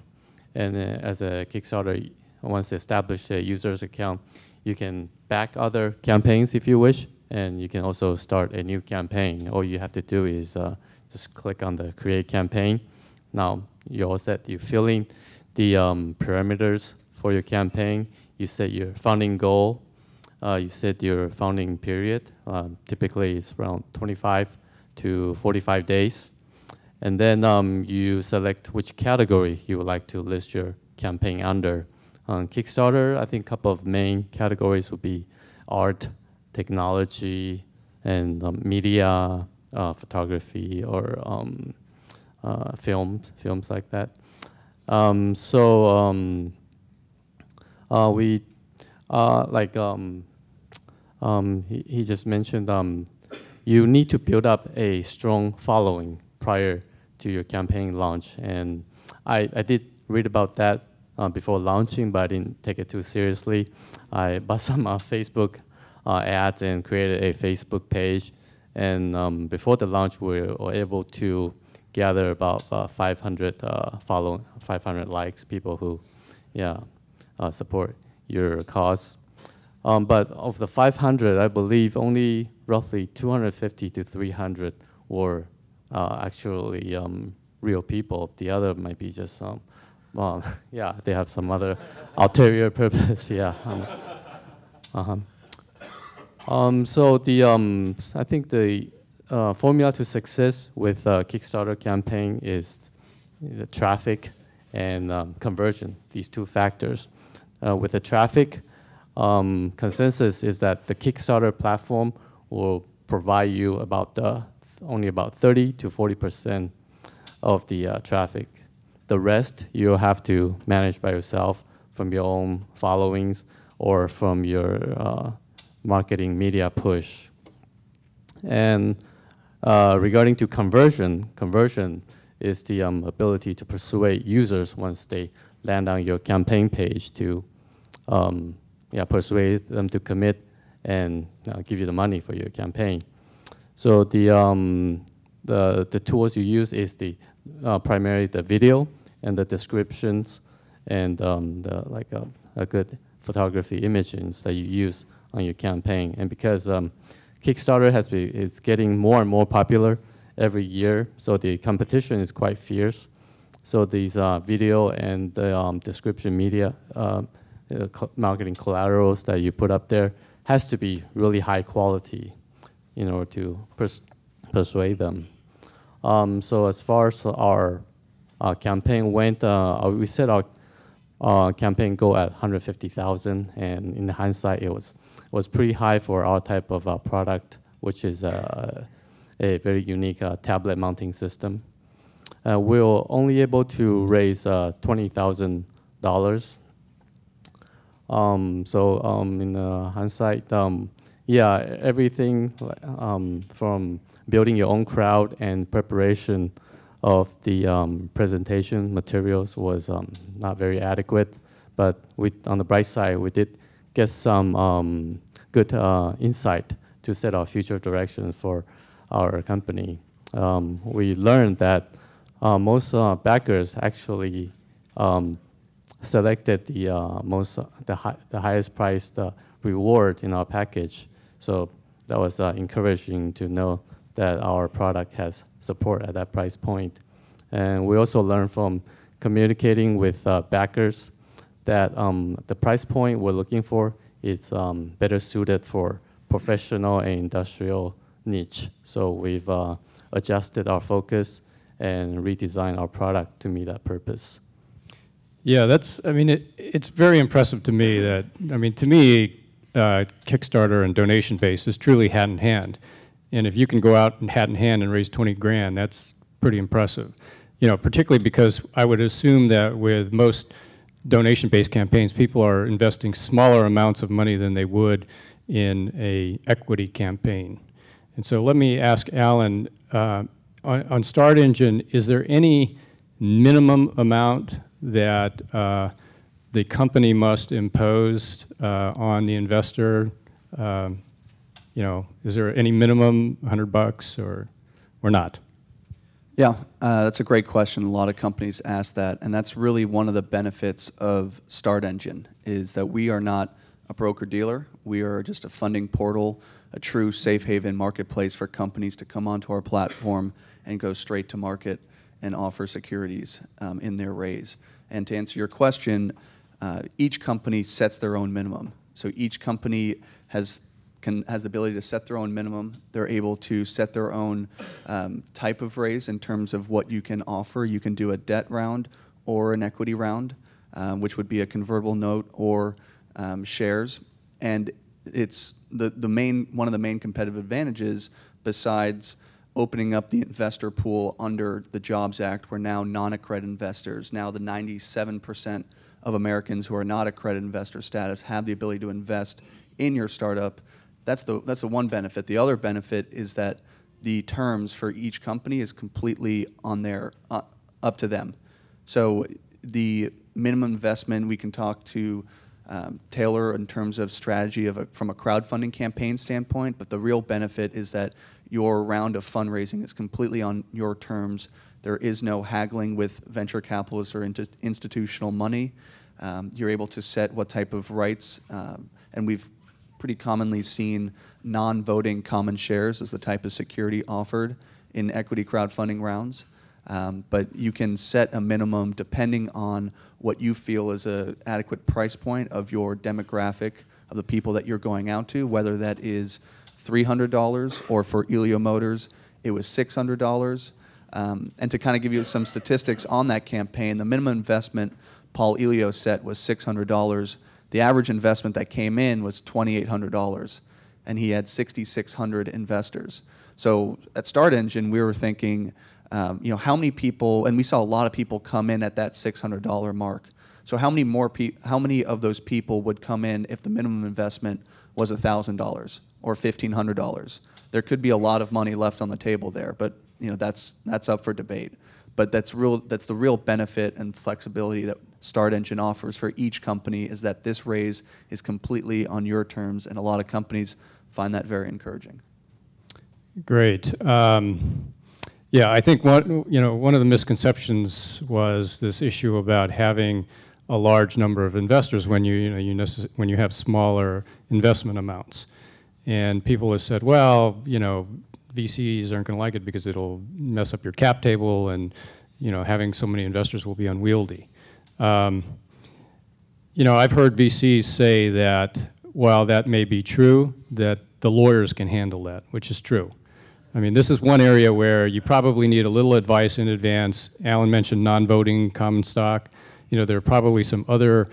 and uh, as a Kickstarter, once established a user's account, you can back other campaigns if you wish, and you can also start a new campaign. All you have to do is uh, just click on the create campaign. Now you're all set. You fill in the um, parameters for your campaign. You set your funding goal. Uh, you set your funding period. Um, typically, it's around 25 to 45 days. And then um, you select which category you would like to list your campaign under. On Kickstarter, I think a couple of main categories would be art, technology, and um, media, uh, photography, or um, uh, films, films like that. Um, so um, uh, we, uh, like um, um, he, he just mentioned, you need to build up a strong following prior to your campaign launch. And I, I did read about that uh, before launching, but I didn't take it too seriously. I bought some uh, Facebook uh, ads and created a Facebook page. And um, before the launch, we were able to gather about uh, 500 uh, follow, 500 likes, people who, yeah, support your cause. Um, but of the 500, I believe only roughly 250 to 300 were uh, actually um, real people. The other might be just some, well, yeah, they have some other ulterior purpose. Yeah. Um, uh-huh. Um, so the um, I think the uh, formula to success with a Kickstarter campaign is the traffic and um, conversion. These two factors. Uh, with the traffic, um, consensus is that the Kickstarter platform will provide you about the only about 30 to 40% of the uh, traffic. The rest you'll have to manage by yourself from your own followings or from your uh, marketing media push. And uh, regarding to conversion, conversion is the um, ability to persuade users once they land on your campaign page to um, yeah, persuade them to commit and uh, give you the money for your campaign. So the, um, the, the tools you use is the uh, primarily the video and the descriptions and um, the, like a, a, good photography images that you use on your campaign. And because um, Kickstarter has been, is getting more and more popular every year, so the competition is quite fierce. So these uh, video and the um, description media uh, uh, marketing collaterals that you put up there has to be really high quality in order to pers persuade them. Um, so as far as our, our campaign went, uh, we set our uh, campaign goal at 150,000, and in hindsight, it was was pretty high for our type of uh, product, which is uh, a very unique uh, tablet mounting system. Uh, we were only able to raise uh, $20,000. Um, so um, in uh, hindsight, um, yeah, everything um, from building your own crowd and preparation of the um, presentation materials was um, not very adequate. But we, on the bright side, we did get some um, good uh, insight to set our future direction for our company. Um, we learned that uh, most uh, backers actually um, selected the uh, most the, hi- the highest priced uh, reward in our package. So that was uh, encouraging to know that our product has support at that price point. And we also learned from communicating with uh, backers that um, the price point we're looking for is um, better suited for professional and industrial niche. So we've uh, adjusted our focus and redesigned our product to meet that purpose. Yeah, that's, I mean, it, it's very impressive to me that, I mean, to me, uh, Kickstarter and donation base is truly hand in hand. And if you can go out and hat in hand and raise 20 grand, that's pretty impressive. You know, particularly because I would assume that with most donation-based campaigns, people are investing smaller amounts of money than they would in a equity campaign. And so let me ask Alan, uh, on, on StartEngine, is there any minimum amount that uh, the company must impose uh, on the investor? Um, you know, is there any minimum, 100 bucks or, or not? Yeah, uh, that's a great question. A lot of companies ask that, and that's really one of the benefits of StartEngine is that we are not a broker dealer. We are just a funding portal, a true safe haven marketplace for companies to come onto our platform and go straight to market and offer securities um, in their raise. And to answer your question, uh, each company sets their own minimum. So each company has can, has the ability to set their own minimum. They're able to set their own um, type of raise in terms of what you can offer. You can do a debt round or an equity round, um, which would be a convertible note or um, shares. And it's the, the main, one of the main competitive advantages besides opening up the investor pool under the Jobs Act, where now non-accredited investors, now the 97% of Americans who are not accredited investor status have the ability to invest in your startup that's the that's the one benefit. The other benefit is that the terms for each company is completely on their uh, up to them. So the minimum investment we can talk to um, Taylor in terms of strategy of a, from a crowdfunding campaign standpoint, but the real benefit is that your round of fundraising is completely on your terms. There is no haggling with venture capitalists or institutional money. Um, you're able to set what type of rights, um, and we've pretty commonly seen non-voting common shares as the type of security offered in equity crowdfunding rounds. Um, but you can set a minimum depending on what you feel is an adequate price point of your demographic of the people that you're going out to, whether that is $300 or for Elio Motors, it was $600. Um, and to kind of give you some statistics on that campaign, the minimum investment Paul Elio set was $600 the average investment that came in was $2,800, and he had 6,600 investors. So at StartEngine, we were thinking, um, you know, how many people, and we saw a lot of people come in at that $600 mark. So how many more how many of those people would come in if the minimum investment was $1,000 or $1,500? There could be a lot of money left on the table there, but you know that's that's up for debate. But that's real that's the real benefit and flexibility that StartEngine offers for each company is that this raise is completely on your terms, and a lot of companies find that very encouraging. Great. Um, yeah, I think one, you know, one of the misconceptions was this issue about having a large number of investors when you, you know, you when you have smaller investment amounts. And people have said, well, you know, VCs aren't going to like it because it'll mess up your cap table and, you know, having so many investors will be unwieldy. Um, you know, I've heard VCs say that while that may be true, that the lawyers can handle that, which is true. I mean, this is one area where you probably need a little advice in advance. Alan mentioned non-voting common stock. you know, there are probably some other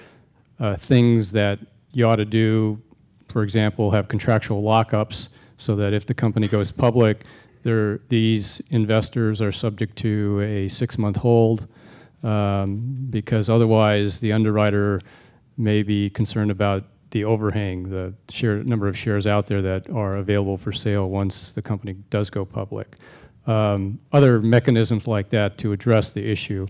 uh, things that you ought to do. For example, have contractual lockups so that if the company goes public, these investors are subject to a six-month hold um, because otherwise the underwriter may be concerned about the overhang, the share, number of shares out there that are available for sale once the company does go public. Um, other mechanisms like that to address the issue.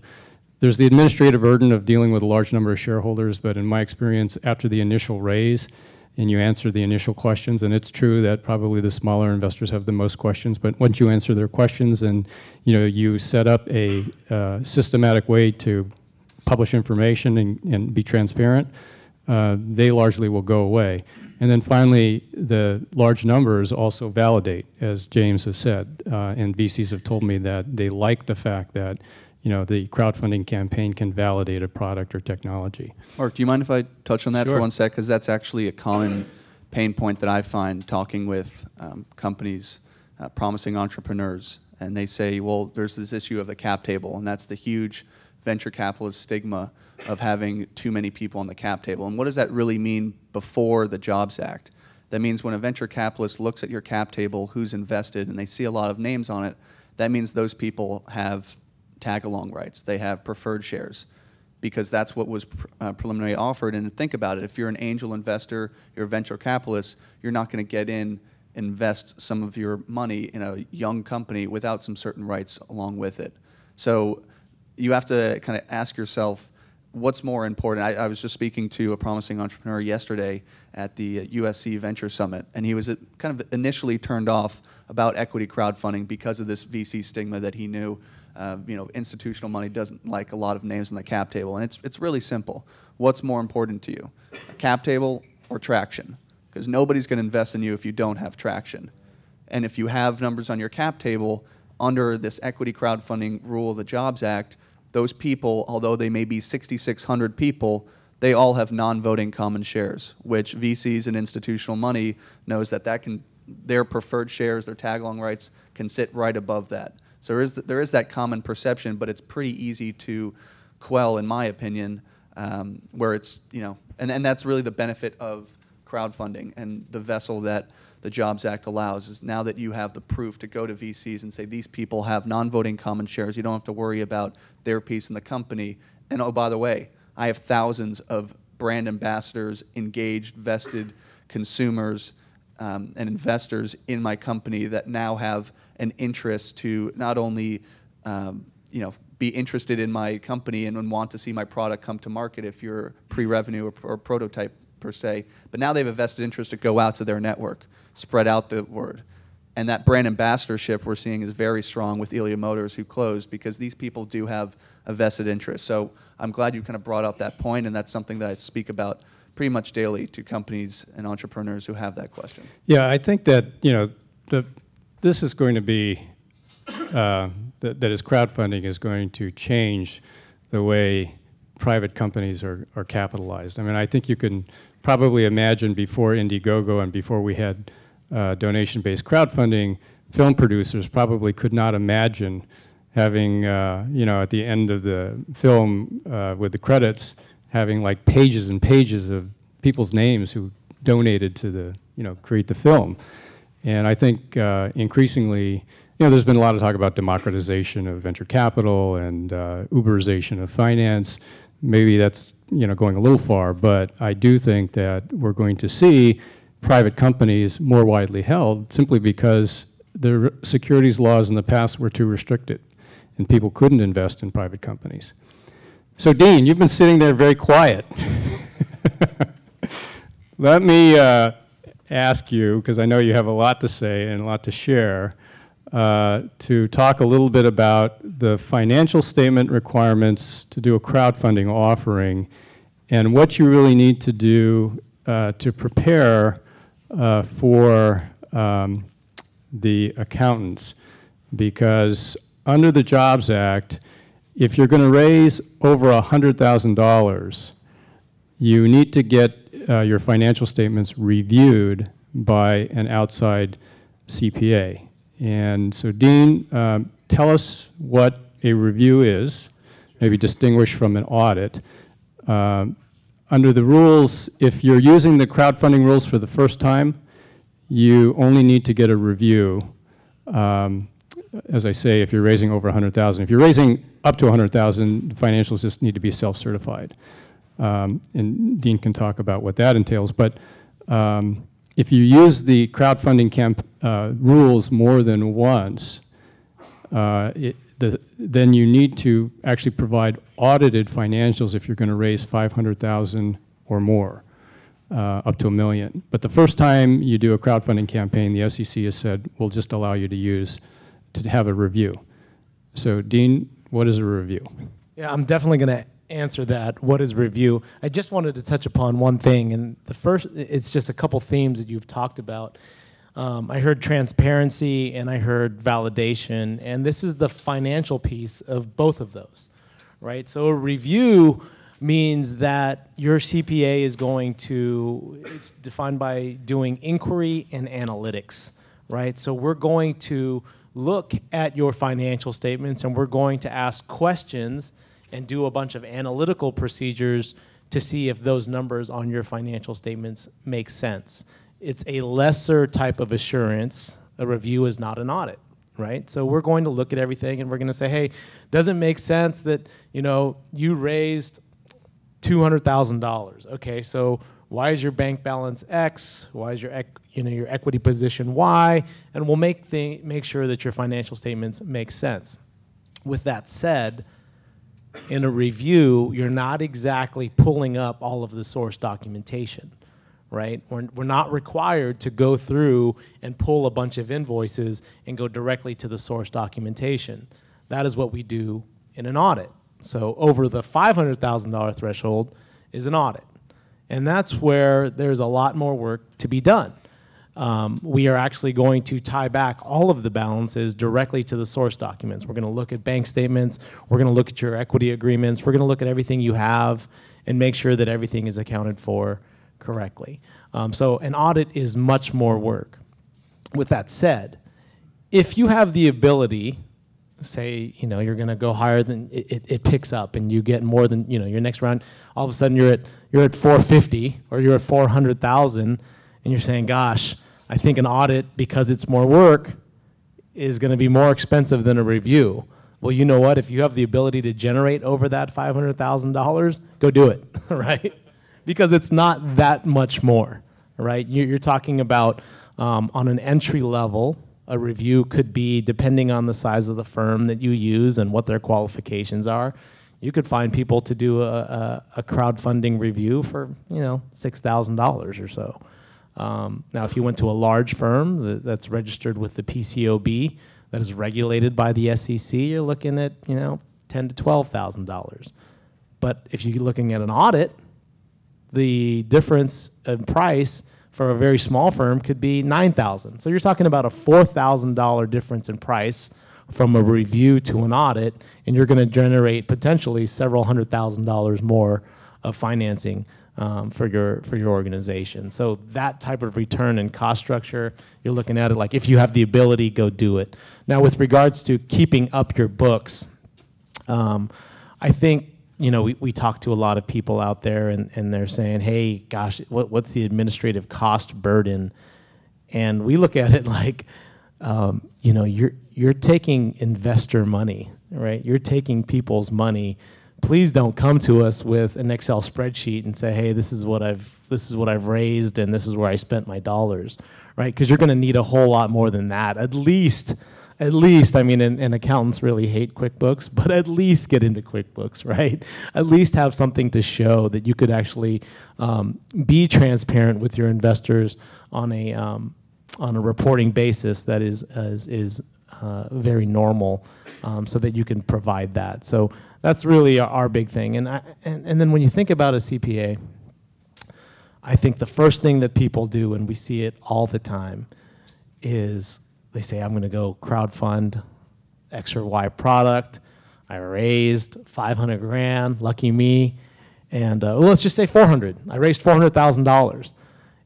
There's the administrative burden of dealing with a large number of shareholders, but in my experience, after the initial raise, and you answer the initial questions, and it's true that probably the smaller investors have the most questions, but once you answer their questions and you know you set up a uh, systematic way to publish information and, and be transparent, uh, they largely will go away. And then finally, the large numbers also validate, as James has said, uh, and VCs have told me that they like the fact that you know, the crowdfunding campaign can validate a product or technology. Mark, do you mind if I touch on that Sure. for one sec? Because that's actually a common pain point that I find talking with um, companies, uh, promising entrepreneurs. And they say, well, there's this issue of the cap table, and that's the huge venture capitalist stigma of having too many people on the cap table. And what does that really mean before the Jobs Act? That means when a venture capitalist looks at your cap table, who's invested, and they see a lot of names on it, that means those people have tag along rights. They have preferred shares because that's what was pr- uh, preliminary offered. And think about it if you're an angel investor, you're a venture capitalist, you're not going to get in, invest some of your money in a young company without some certain rights along with it. So you have to kind of ask yourself what's more important. I, I was just speaking to a promising entrepreneur yesterday at the USC Venture Summit, and he was uh, kind of initially turned off about equity crowdfunding because of this VC stigma that he knew. Uh, you know, institutional money doesn't like a lot of names on the cap table, and it's it's really simple. What's more important to you, cap table or traction? Because nobody's going to invest in you if you don't have traction. And if you have numbers on your cap table under this equity crowdfunding rule the Jobs Act, those people, although they may be 6,600 people, they all have non-voting common shares, which VCs and institutional money knows that that can their preferred shares, their tag-along rights can sit right above that. So there is there is that common perception, but it's pretty easy to quell, in my opinion, um, where it's you know, and, and that's really the benefit of crowdfunding and the vessel that the Jobs Act allows is now that you have the proof to go to VCs and say these people have non-voting common shares, you don't have to worry about their piece in the company. And oh, by the way, I have thousands of brand ambassadors, engaged, vested consumers, um, and investors in my company that now have an interest to not only um, you know be interested in my company and, want to see my product come to market if you're pre-revenue or, or prototype per se, but now they have a vested interest to go out to their network, spread out the word. And that brand ambassadorship we're seeing is very strong with Elio Motors, who closed, because these people do have a vested interest. So I'm glad you kind of brought up that point, and that's something that I speak about pretty much daily to companies and entrepreneurs who have that question. Yeah, I think that you know the this is going to be uh, that, that is crowdfunding is going to change the way private companies are, are capitalized. I mean, I think you can probably imagine before Indiegogo and before we had uh, donation-based crowdfunding, film producers probably could not imagine having, uh, you know, at the end of the film uh, with the credits, having like pages and pages of people's names who donated to the, you know, create the film. And I think uh, increasingly, you know, there's been a lot of talk about democratization of venture capital and uh, Uberization of finance. Maybe that's you know going a little far, but I do think that we're going to see private companies more widely held simply because the securities laws in the past were too restricted, and people couldn't invest in private companies. So, Dean, you've been sitting there very quiet. Let me uh, ask you, because I know you have a lot to say and a lot to share, uh, to talk a little bit about the financial statement requirements to do a crowdfunding offering and what you really need to do uh, to prepare uh, for um, the accountants. Because under the Jobs Act, if you're going to raise over $100,000, you need to get uh, your financial statements reviewed by an outside CPA. And so, Dean, um, tell us what a review is maybe distinguish from an audit. Um, Under the rules, if you're using the crowdfunding rules for the first time, you only need to get a review. Um, As I say, if you're raising over 100,000. If you're raising up to 100,000, the financials just need to be self-certified. Um, And Dean can talk about what that entails. But um, if you use the crowdfunding camp, uh, rules more than once, uh, it- the- then you need to actually provide audited financials if you're going to raise 500,000 or more, uh, up to a million. But the first time you do a crowdfunding campaign, the SEC has said, we'll just allow you to use, to have a review. So Dean, what is a review? Yeah, I'm definitely going to answer that. What is review? I just wanted to touch upon one thing, and the first, it's just a couple themes that you've talked about. Um, I heard transparency and I heard validation, and this is the financial piece of both of those, right? So a review means that your CPA is going to, it's defined by doing inquiry and analytics, right? So we're going to look at your financial statements and we're going to ask questions and do a bunch of analytical procedures to see if those numbers on your financial statements make sense. It's a lesser type of assurance. A review is not an audit, right? So we're going to look at everything and we're going to say, hey, does it make sense that, you know, you raised $200,000. Okay, so why is your bank balance X? Why is your you know your equity position Y? And we'll make make sure that your financial statements make sense. With that said, in a review, you're not exactly pulling up all of the source documentation, right? We're, we're not required to go through and pull a bunch of invoices and go directly to the source documentation. That is what we do in an audit. So over the $500,000 threshold is an audit. And that's where there's a lot more work to be done. Um, we are actually going to tie back all of the balances directly to the source documents. We're going to look at bank statements. We're going to look at your equity agreements. We're going to look at everything you have and make sure that everything is accounted for correctly. Um, so an audit is much more work. With that said, if you have the ability, say, you know, you're going to go higher than it, it, it picks up and you get more than, you know, your next round, all of a sudden you're at, you're at 450 or you're at 400,000 and you're saying, gosh, I think an audit, because it's more work, is going to be more expensive than a review. Well, you know what? If you have the ability to generate over that $500,000, go do it, right? Because it's not that much more, right? You- You're talking about um, on an entry level, a review could be, depending on the size of the firm that you use and what their qualifications are, you could find people to do a, a, a crowdfunding review for, you know, $6,000 or so. Um, now, if you went to a large firm that, that's registered with the PCOB, that is regulated by the SEC, you're looking at you know ten to twelve thousand dollars. But if you're looking at an audit, the difference in price for a very small firm could be nine thousand. So you're talking about a four thousand dollar difference in price from a review to an audit, and you're going to generate potentially several hundred thousand dollars more of financing um, for your for your organization. So that type of return and cost structure, you're looking at it like if you have the ability, go do it. Now, with regards to keeping up your books, um, I think you know we, we talk to a lot of people out there, and, and they're saying, "Hey, gosh, what, what's the administrative cost burden?" And we look at it like, um, you know, you're you're taking investor money, right? You're taking people's money please don't come to us with an Excel spreadsheet and say, "Hey, this is what I've this is what I've raised and this is where I spent my dollars," right? Because you're going to need a whole lot more than that. At least, at least, I mean, and, and, accountants really hate QuickBooks, but at least get into QuickBooks, right? At least have something to show that you could actually um, be transparent with your investors on a um, on a reporting basis that is is, is uh, very normal, um, so that you can provide that. So that's really our, big thing. And, I, and, and then when you think about a CPA, I think the first thing that people do, and we see it all the time, is they say, I'm going to go crowdfund X or Y product. I raised 500 grand, lucky me. And uh, let's just say 400. I raised $400,000.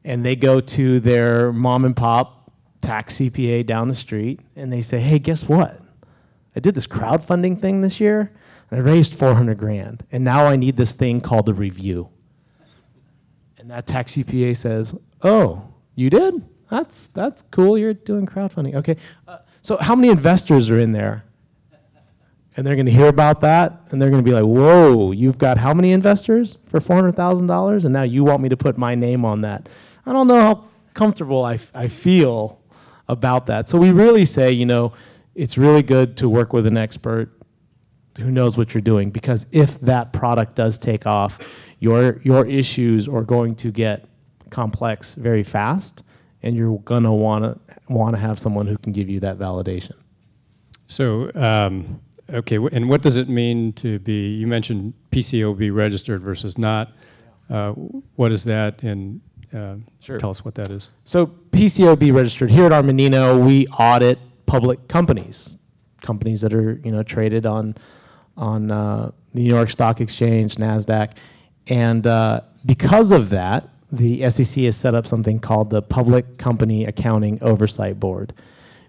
And they go to their mom and pop tax CPA down the street and they say, hey, guess what? I did this crowdfunding thing this year. And I raised 400 grand, and now I need this thing called a review. And that tax CPA says, "Oh, you did? That's that's cool. You're doing crowdfunding. Okay. Uh, so how many investors are in there?" And they're going to hear about that, and they're going to be like, "Whoa, you've got how many investors for four hundred thousand dollars, and now you want me to put my name on that?" I don't know how comfortable I, I feel about that. So we really say, you know, it's really good to work with an expert who knows what you're doing because if that product does take off, your your issues are going to get complex very fast, and you're gonna want to want to have someone who can give you that validation. So, um, okay, and what does it mean to be, you mentioned PCOB registered versus not. Uh, What is that, and uh, tell us what that is. So PCOB registered here at Armanino, we audit public companies, companies that are you know traded on on uh, the New York Stock Exchange, Nasdaq, and uh, because of that, the SEC has set up something called the Public Company Accounting Oversight Board.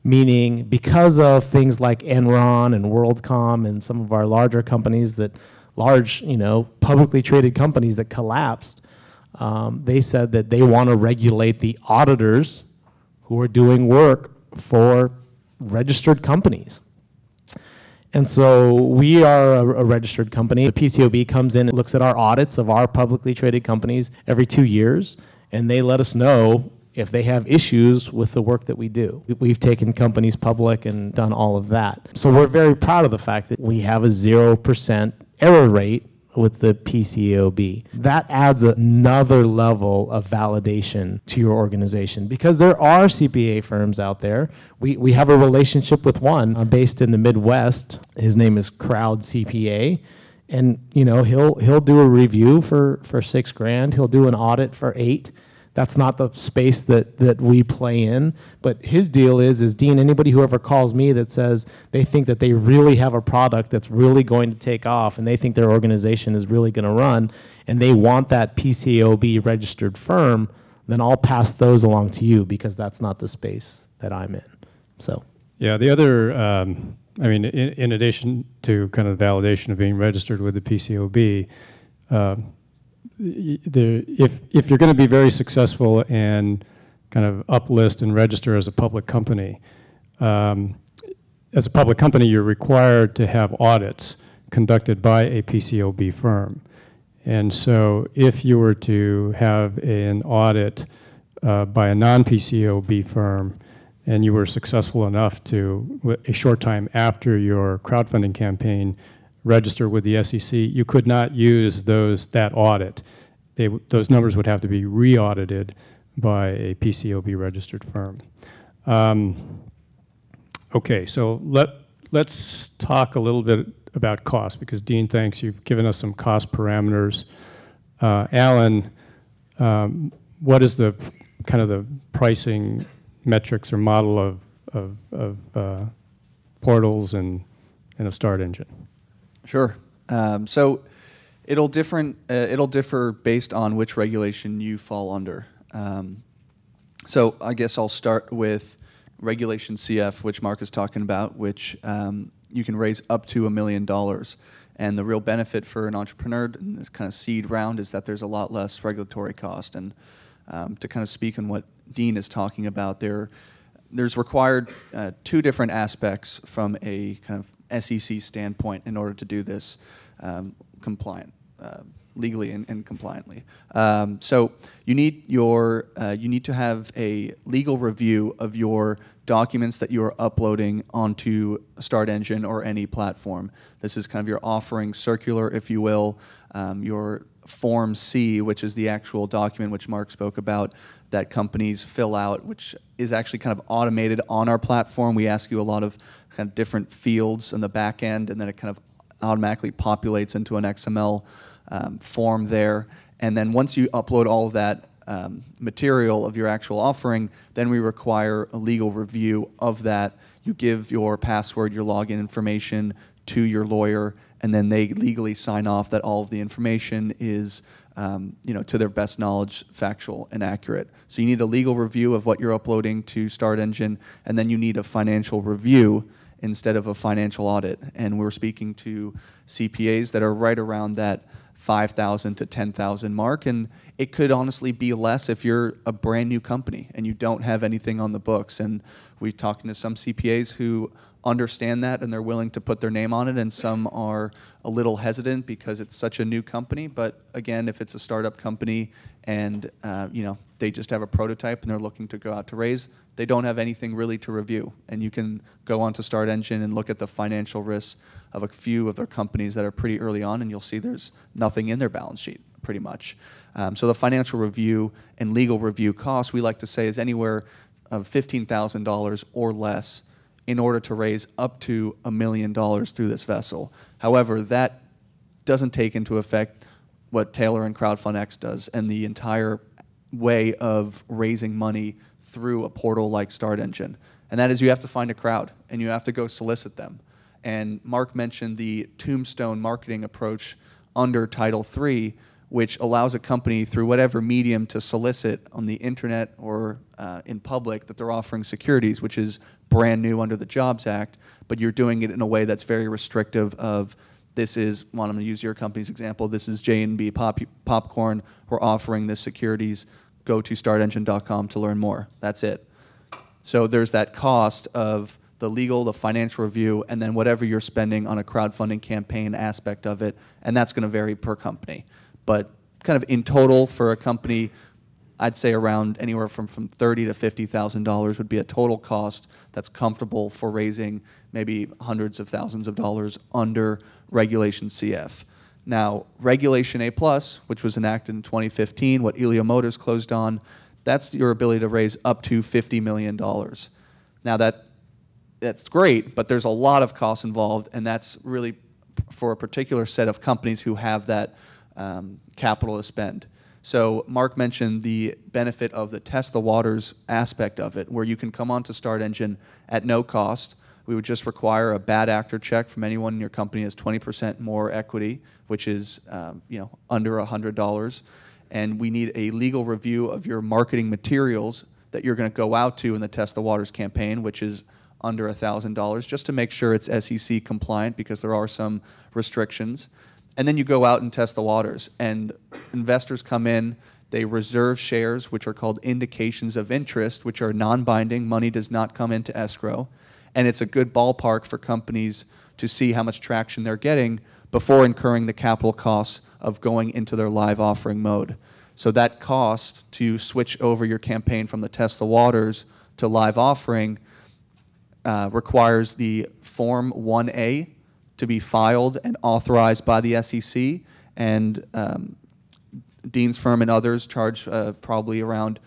Meaning, because of things like Enron and WorldCom and some of our larger companies that, large, you know, publicly traded companies that collapsed, um, they said that they want to regulate the auditors who are doing work for registered companies. And so we are a, a registered company. The PCOB comes in and looks at our audits of our publicly traded companies every two years, and they let us know if they have issues with the work that we do. We- We've taken companies public and done all of that. So we're very proud of the fact that we have a 0% error rate with the PCOB. That adds another level of validation to your organization because there are CPA firms out there. We, we have a relationship with one uh, based in the Midwest. His name is Crowd CPA. And you know he'll he'll do a review for, for six grand. He'll do an audit for eight. That's not the space that, that we play in. But his deal is, is Dean, anybody who ever calls me that says they think that they really have a product that's really going to take off and they think their organization is really going to run and they want that PCAOB registered firm, then I'll pass those along to you because that's not the space that I'm in. So, Yeah, the other, um, I mean, in, in addition to kind of validation of being registered with the PCOB, um, y- there, if, if you're going to be very successful and kind of uplist and register as a public company, um, as a public company, you're required to have audits conducted by a PCOB firm. And so if you were to have an audit uh, by a non-PCOB firm, and you were successful enough to, a short time after your crowdfunding campaign, register with the SEC, you could not use those, that audit. They, those numbers would have to be re-audited by a PCOB registered firm. Um, Okay, so let, let's talk a little bit about cost, because Dean, thanks, you've given us some cost parameters. Uh, Alan, um, what is the, kind of the pricing metrics or model of, of, of uh, portals and, and a StartEngine? Sure. Um, so it'll different. Uh, it'll differ based on which regulation you fall under. Um, so I guess I'll start with Regulation CF, which Mark is talking about, which um, you can raise up to a million dollars. And the real benefit for an entrepreneur in this kind of seed round is that there's a lot less regulatory cost. And um, to kind of speak on what Dean is talking about, there, there's required uh, two different aspects from a kind of SEC standpoint in order to do this um, compliant, uh, legally and, and compliantly. Um, so you need your uh, you need to have a legal review of your documents that you are uploading onto StartEngine or any platform. This is kind of your offering circular, if you will, um, your Form C, which is the actual document which Mark spoke about that companies fill out, which is actually kind of automated on our platform. We ask you a lot of kind of different fields in the back end, and then it kind of automatically populates into an XML um, form there. And then once you upload all of that um, material of your actual offering, then we require a legal review of that. You give your password, your login information to your lawyer, and then they legally sign off that all of the information is, um, you know, to their best knowledge, factual and accurate. So you need a legal review of what you're uploading to StartEngine, and then you need a financial review. instead of a financial audit. And we're speaking to CPAs that are right around that 5,000 to 10,000 mark. And it could honestly be less if you're a brand new company and you don't have anything on the books. And we've talked to some CPAs who understand that and they're willing to put their name on it, and some are a little hesitant because it's such a new company. But again, if it's a startup company and uh, you know they just have a prototype and they're looking to go out to raise, they don't have anything really to review. And you can go onto StartEngine and look at the financial risks of a few of their companies that are pretty early on, and you'll see there's nothing in their balance sheet, pretty much. Um, so the financial review and legal review costs, we like to say, is anywhere of $15,000 or less in order to raise up to a million dollars through this vessel. However, that doesn't take into effect what Taylor and CrowdFundX does and the entire way of raising money through a portal like StartEngine. And that is you have to find a crowd and you have to go solicit them. And Mark mentioned the tombstone marketing approach under Title III, which allows a company through whatever medium to solicit on the internet or uh, in public that they're offering securities, which is brand new under the Jobs Act, but you're doing it in a way that's very restrictive of this is, well, I'm going to use your company's example, this is J&B Pop Popcorn, we're offering this securities, go to startengine.com to learn more. That's it. So there's that cost of the legal, the financial review, and then whatever you're spending on a crowdfunding campaign aspect of it, and that's going to vary per company. But kind of in total for a company, I'd say around anywhere from, from thirty to fifty thousand dollars would be a total cost that's comfortable for raising maybe hundreds of thousands of dollars under Regulation CF. Now, Regulation A plus, which was enacted in 2015, what Elio Motors closed on, that's your ability to raise up to $50 million. Now that that's great, but there's a lot of costs involved, and that's really for a particular set of companies who have that um, capital to spend. So Mark mentioned the benefit of the test the waters aspect of it, where you can come onto StartEngine at no cost. We would just require a bad actor check from anyone in your company has 20% more equity, which is um, you know under $100. And we need a legal review of your marketing materials that you're going to go out to in the Test the Waters campaign, which is under $1,000, just to make sure it's SEC compliant because there are some restrictions and then you go out and test the waters. And investors come in, they reserve shares, which are called indications of interest, which are non binding. Money does not come into escrow. And it's a good ballpark for companies to see how much traction they're getting before incurring the capital costs of going into their live offering mode. So that cost to switch over your campaign from the test the waters to live offering uh, requires the Form 1A to be filed and authorized by the SEC. And um, Dean's firm and others charge uh, probably around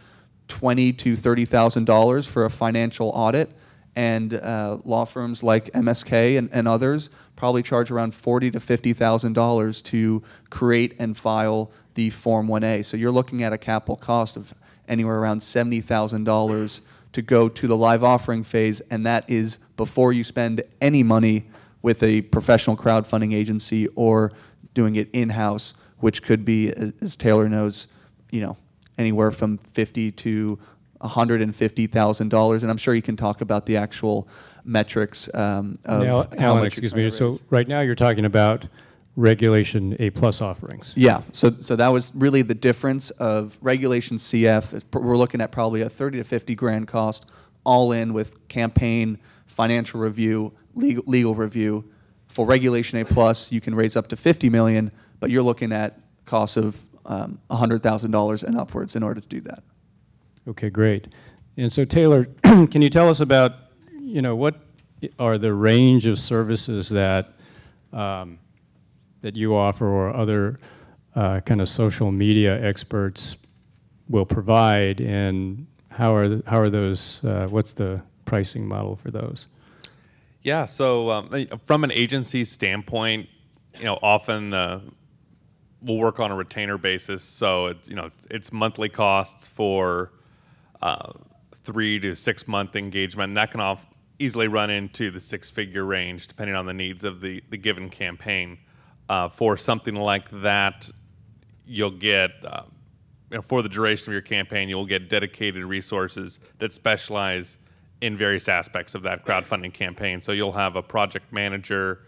twenty to thirty thousand dollars for a financial audit, and uh, law firms like MSK and, and others probably charge around forty to fifty thousand dollars to create and file the Form 1A. So you're looking at a capital cost of anywhere around seventy thousand dollars to go to the live offering phase, and that is before you spend any money with a professional crowdfunding agency or doing it in-house, which could be, as Taylor knows, you know, anywhere from fifty to $150,000. And I'm sure you can talk about the actual metrics um, of Now, how Alan, much excuse me, so right now you're talking about regulation A plus offerings. Yeah, so so that was really the difference of regulation CF. We're looking at probably a 30 to 50 grand cost, all in with campaign, financial review, legal, legal review. For regulation A plus, you can raise up to 50 million, but you're looking at costs of um, $100,000 and upwards in order to do that. Okay, great. And so Taylor, can you tell us about, you know, what are the range of services that, um, that you offer or other uh, kind of social media experts will provide, and how are, th- how are those, uh, what's the pricing model for those? Yeah. So um, from an agency standpoint, you know, often uh, we'll work on a retainer basis. So it's you know it's monthly costs for uh, three to six month engagement, and that can off easily run into the six figure range depending on the needs of the the given campaign. Uh, for something like that, you'll get. Uh, you know, for the duration of your campaign, you'll get dedicated resources that specialize in various aspects of that crowdfunding campaign. So you'll have a project manager,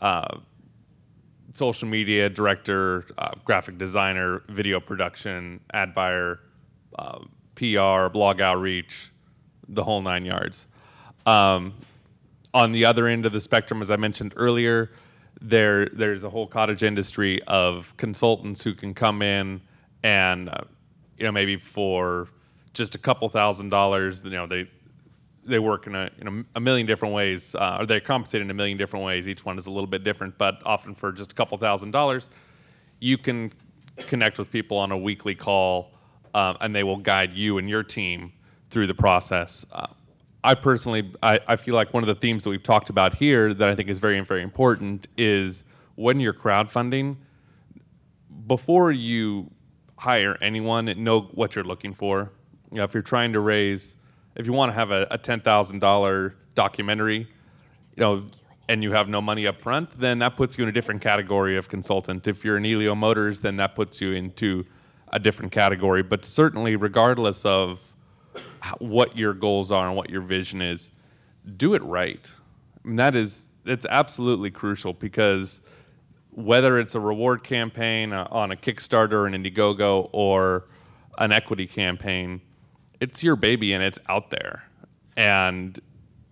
uh, social media director, uh, graphic designer, video production, ad buyer, uh, PR, blog outreach, the whole nine yards. Um, on the other end of the spectrum, as I mentioned earlier, there there's a whole cottage industry of consultants who can come in and uh, you know maybe for just a couple thousand dollars, you know they they work in a, a, million different ways, uh, or they're compensated in a million different ways. Each one is a little bit different, but often for just a couple thousand dollars, you can connect with people on a weekly call, uh, and they will guide you and your team through the process. Uh, I personally, I, I feel like one of the themes that we've talked about here that I think is very, very important is when you're crowdfunding, before you hire anyone, know what you're looking for. You know, if you're trying to raise, if you want to have a, a ten thousand dollar documentary, you know, and you have no money up front, then that puts you in a different category of consultant. If you're an Elio Motors, then that puts you into a different category. But certainly, regardless of what your goals are and what your vision is, do it right. And that is it's absolutely crucial because whether it's a reward campaign uh, on a Kickstarter, an Indiegogo, or an equity campaign, it's your baby and it's out there. And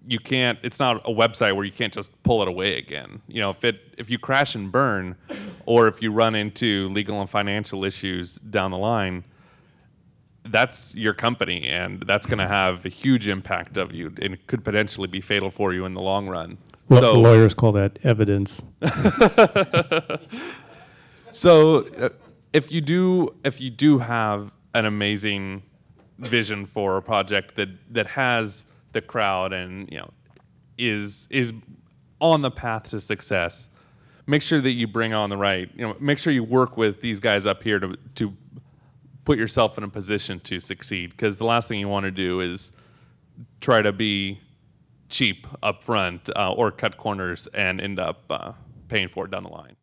you can't it's not a website where you can't just pull it away again. You know, if it if you crash and burn or if you run into legal and financial issues down the line, that's your company and that's going to have a huge impact of you and it could potentially be fatal for you in the long run. Well, so, lawyers call that evidence. so uh, if you do if you do have an amazing vision for a project that that has the crowd and you know is is on the path to success make sure that you bring on the right you know make sure you work with these guys up here to to put yourself in a position to succeed. Because the last thing you want to do is try to be cheap up front uh, or cut corners and end up uh, paying for it down the line